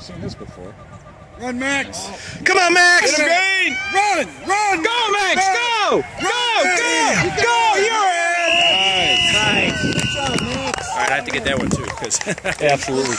I've seen this before. Run, Max. Come on, Max! Run, run, run. Go, Max! Go! Go! Go! Go! You're in! Nice. All right, I have to get that one too, because absolutely.